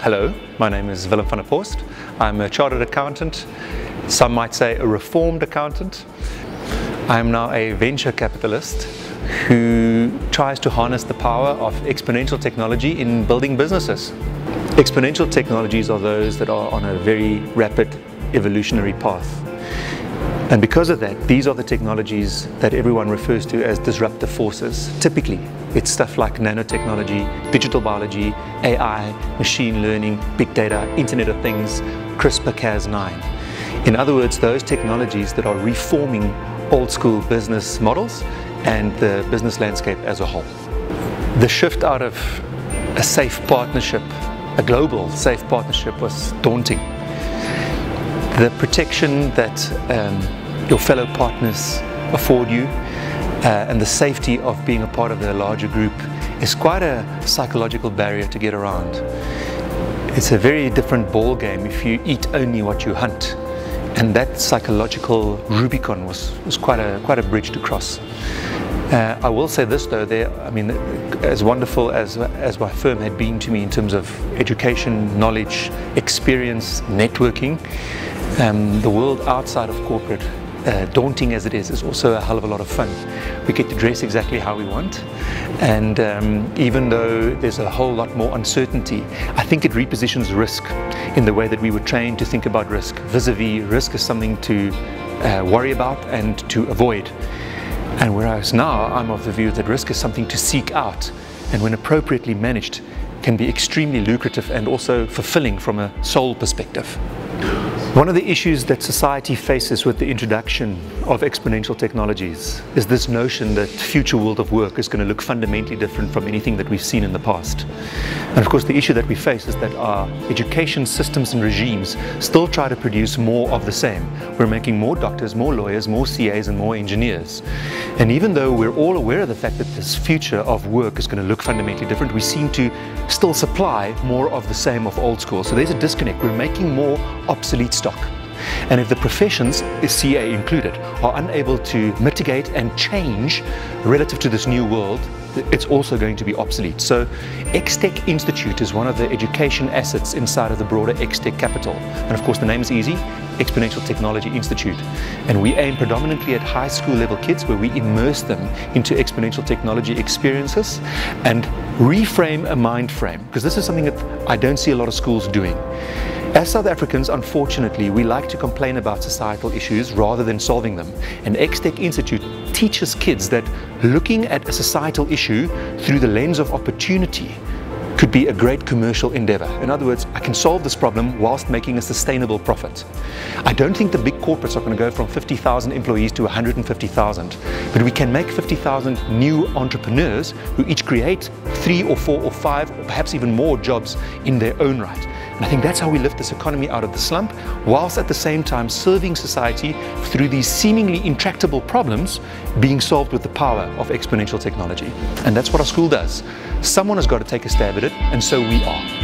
Hello, my name is Willem van der Post. I'm a chartered accountant, some might say a reformed accountant. I'm now a venture capitalist who tries to harness the power of exponential technology in building businesses. Exponential technologies are those that are on a very rapid evolutionary path. And because of that, these are the technologies that everyone refers to as disruptive forces. Typically, it's stuff like nanotechnology, digital biology, AI, machine learning, big data, Internet of Things, CRISPR-Cas9. In other words, those technologies that are reforming old school business models and the business landscape as a whole. The shift out of a safe partnership, a global safe partnership was daunting. The protection that um, your fellow partners afford you uh, and the safety of being a part of the larger group is quite a psychological barrier to get around. It's a very different ball game if you eat only what you hunt. And that psychological Rubicon was, was quite, a, quite a bridge to cross. Uh, I will say this though, there, I mean, as wonderful as, as my firm had been to me in terms of education, knowledge, experience, networking, um, the world outside of corporate uh, daunting as it is, is also a hell of a lot of fun. We get to dress exactly how we want, and um, even though there's a whole lot more uncertainty, I think it repositions risk in the way that we were trained to think about risk. Vis-a-vis, -vis, risk is something to uh, worry about and to avoid. And whereas now I'm of the view that risk is something to seek out, and when appropriately managed, can be extremely lucrative and also fulfilling from a soul perspective. One of the issues that society faces with the introduction of exponential technologies is this notion that future world of work is going to look fundamentally different from anything that we've seen in the past. And of course the issue that we face is that our education systems and regimes still try to produce more of the same. We're making more doctors, more lawyers, more CAs and more engineers. And even though we're all aware of the fact that this future of work is going to look fundamentally different, we seem to still supply more of the same of old school. So there's a disconnect. We're making more obsolete stock. And if the professions, CA included, are unable to mitigate and change relative to this new world, it's also going to be obsolete. So XTech Institute is one of the education assets inside of the broader XTech capital. And of course the name is easy, Exponential Technology Institute. And we aim predominantly at high school level kids where we immerse them into exponential technology experiences and reframe a mind frame. Because this is something that I don't see a lot of schools doing. As South Africans, unfortunately, we like to complain about societal issues rather than solving them. And XTech Institute teaches kids that looking at a societal issue through the lens of opportunity could be a great commercial endeavor. In other words, I can solve this problem whilst making a sustainable profit. I don't think the big corporates are going to go from 50,000 employees to 150,000, but we can make 50,000 new entrepreneurs who each create three or four or five or perhaps even more jobs in their own right. And I think that's how we lift this economy out of the slump, whilst at the same time serving society through these seemingly intractable problems being solved with the power of exponential technology. And that's what our school does. Someone has got to take a stab at it, and so we are.